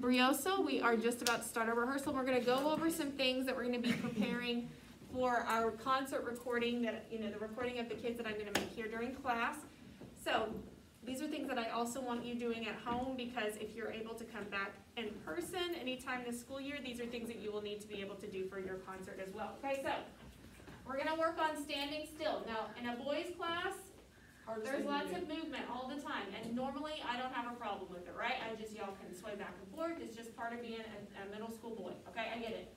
Brioso, we are just about to start our rehearsal. We're gonna go over some things that we're gonna be preparing for our concert recording that, you know, the recording of the kids that I'm gonna make here during class. So, these are things that I also want you doing at home because if you're able to come back in person anytime this school year, these are things that you will need to be able to do for your concert as well. Okay, so, we're gonna work on standing still. Now, in a boys' class, there's lots of movement all the time, and normally I don't have a problem with it, right? I just, y'all can sway back and forth, it's just part of being a, a middle school boy, okay, I get it.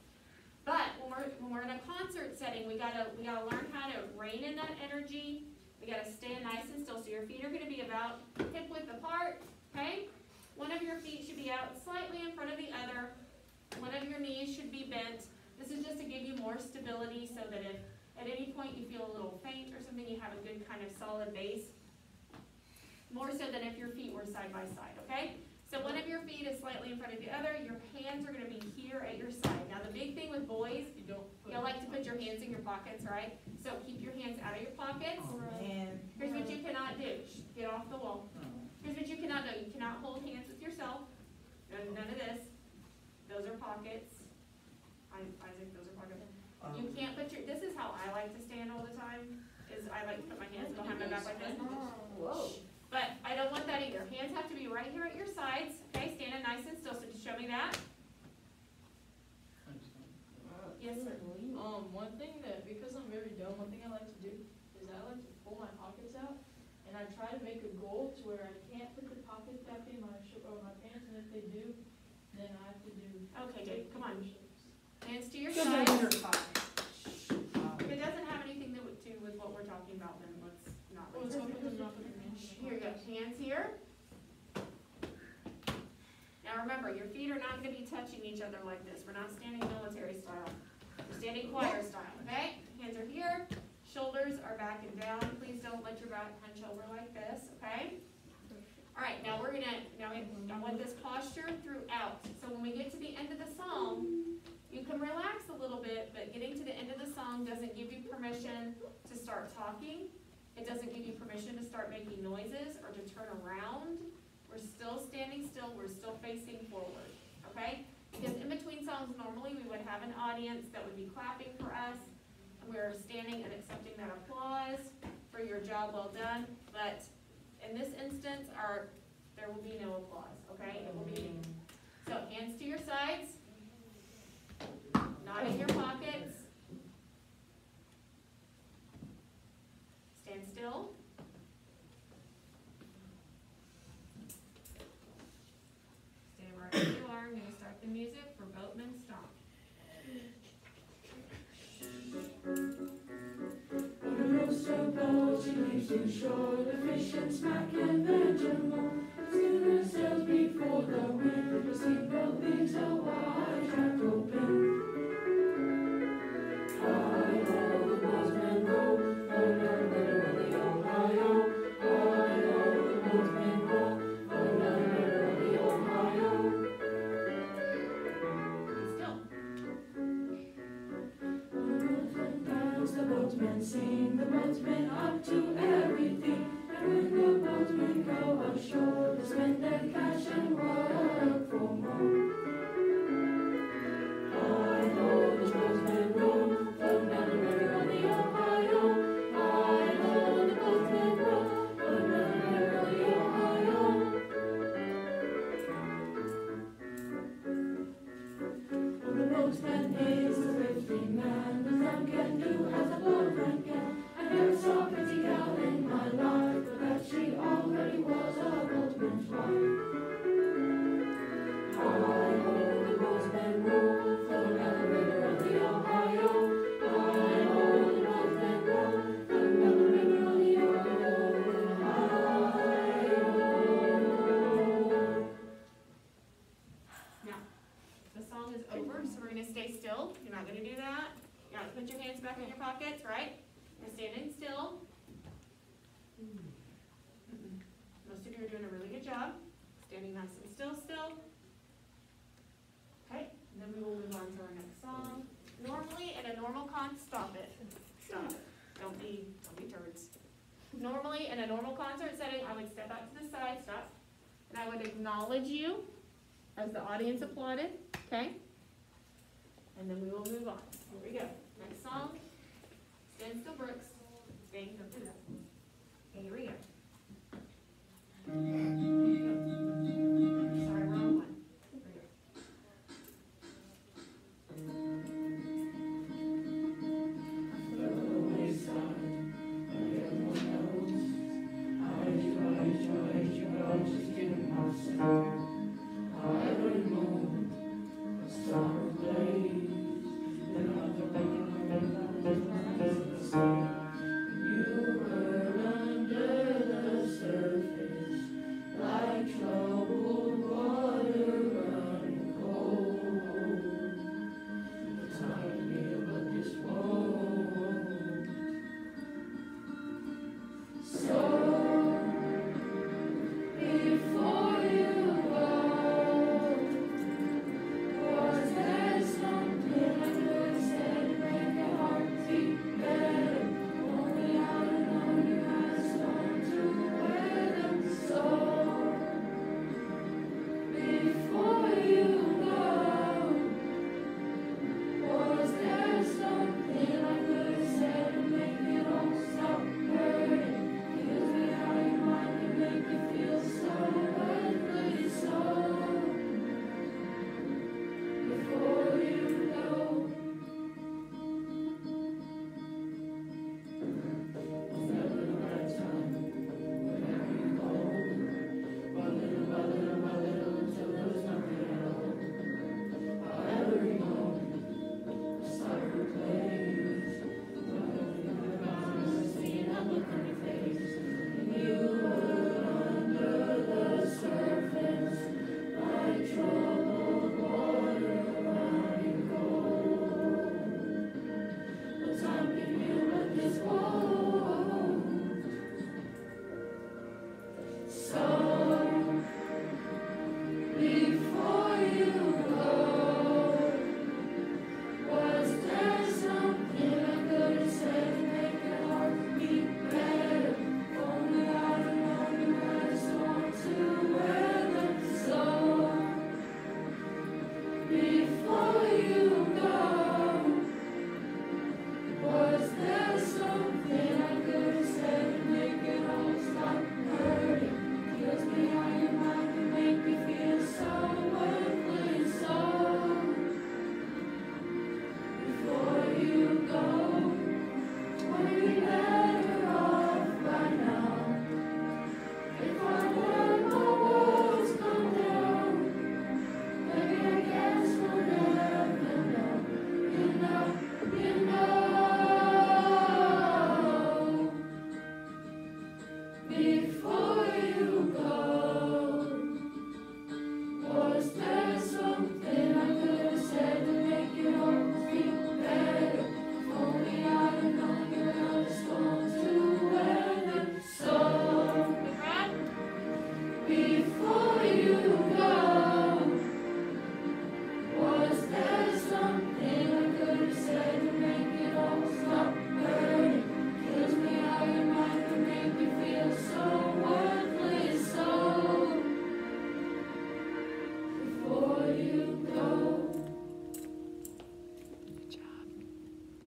But when we're, when we're in a concert setting, we gotta, we gotta learn how to rein in that energy, we gotta stand nice and still, so your feet are gonna be about hip width apart, okay? One of your feet should be out slightly in front of the other, one of your knees should be bent. This is just to give you more stability so that if at any point you feel a little faint or something, you have a good kind of solid base. More so than if your feet were side by side, okay? So one of your feet is slightly in front of the other, your hands are gonna be here at your side. Now, the big thing with boys, You don't put. y'all like to put your hands in your pockets, right? So keep your hands out of your pockets. Oh. Here's what you cannot do, get off the wall. Oh. Here's what you cannot do, you cannot hold hands with yourself, none, none of this. Those are pockets. I- Isaac, those are pockets. You Um, can't put your, this is how I like to stand all the time, is I like to put my hands behind my back like this. Whoa. But I don't want that either. Hands have to be right here at your sides, okay, standing nice and still, so just show me that. Yes, sir. Um, one thing that, because I'm very dumb, one thing I like to do is I like to pull my pockets out and I try to make a goal to where I can't put the pockets back in my sh- or my pants, and if they do, then I have to do. Okay, Jake, come on. push-ups. Hands to your Good sides. under five. If it doesn't have anything to do with what we're talking about, then let's not. Well, let's go put them up in the Here you go, hands here. Now remember, your feet are not gonna be touching each other like this. We're not standing military style. We're standing choir style, okay? Hands are here, shoulders are back and down. Please don't let your back hunch over like this, okay? All right, now we're gonna, now we- want this posture throughout. So when we get to the end of the song, you can relax a little bit, but getting to the end of the song doesn't give you permission to start talking. It doesn't give you permission to start making noises or to turn around. We're still standing still, we're still facing forward, okay? Because in between songs, normally we would have an audience that would be clapping for us. and We're standing and accepting that applause for your job well done, but in this instance, our, there will be no applause, okay? It will be, so hands to your sides. Not in your pockets. Stand still. Stay right where you are. I'm gonna start the music for Boatman Stomp. On a roaster boat, she leaves in shore, the fishing smack and venture more. Schooner sails before the wind, the steamboat leaves a the boatmen sing, the boatmen up to everything. And when the boatmen go ashore, they spend their cash and work for more. A normal concert setting, I would step out to the side, stop, and I would acknowledge you as the audience applauded, okay? And then we will move on. Here we go. Next song, Stand Still Brooks. Bang. Okay, here we go.